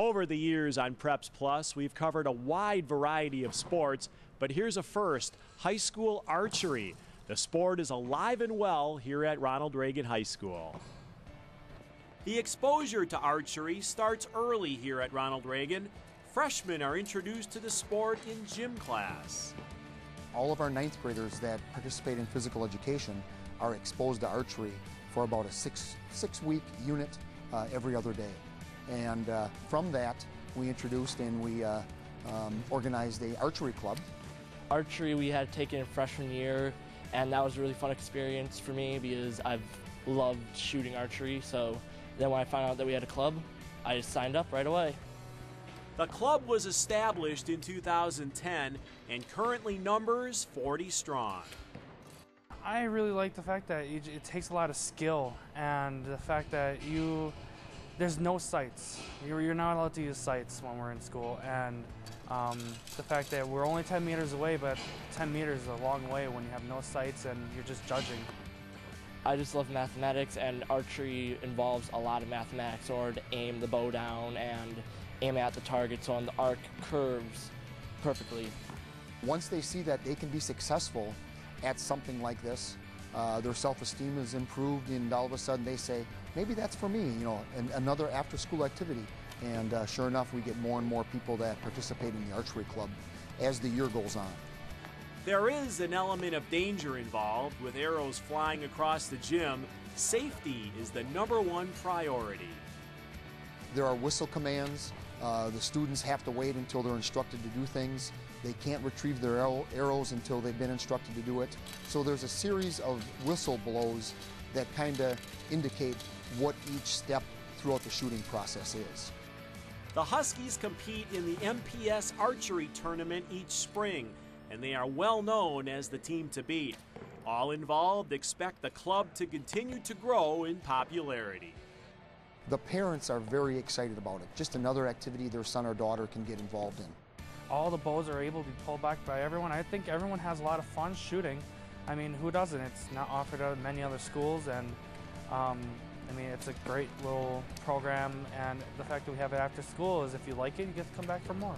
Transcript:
Over the years on Preps Plus, we've covered a wide variety of sports, but here's a first high school archery. The sport is alive and well here at Ronald Reagan High School. The exposure to archery starts early here at Ronald Reagan. Freshmen are introduced to the sport in gym class. All of our ninth graders that participate in physical education are exposed to archery for about a six, six week unit uh, every other day. And uh, from that, we introduced and we uh, um, organized a archery club. Archery we had taken in freshman year, and that was a really fun experience for me because I've loved shooting archery. So then when I found out that we had a club, I just signed up right away. The club was established in 2010 and currently numbers 40 strong. I really like the fact that it takes a lot of skill and the fact that you there's no sights. You're, you're not allowed to use sights when we're in school, and um, the fact that we're only 10 meters away, but 10 meters is a long way when you have no sights and you're just judging. I just love mathematics, and archery involves a lot of mathematics in order to aim the bow down and aim at the target so on the arc curves perfectly. Once they see that they can be successful at something like this, uh, their self-esteem is improved, and all of a sudden they say, maybe that's for me, you know, an, another after-school activity. And uh, sure enough, we get more and more people that participate in the archery club as the year goes on. There is an element of danger involved with arrows flying across the gym. Safety is the number one priority. There are whistle commands. Uh, the students have to wait until they're instructed to do things. They can't retrieve their arrows until they've been instructed to do it. So there's a series of whistle blows that kind of indicate what each step throughout the shooting process is. The Huskies compete in the MPS Archery Tournament each spring, and they are well known as the team to beat. All involved expect the club to continue to grow in popularity. The parents are very excited about it. Just another activity their son or daughter can get involved in. All the bows are able to be pulled back by everyone. I think everyone has a lot of fun shooting. I mean, who doesn't? It's not offered at many other schools, and um, I mean, it's a great little program. And the fact that we have it after school is if you like it, you get to come back for more.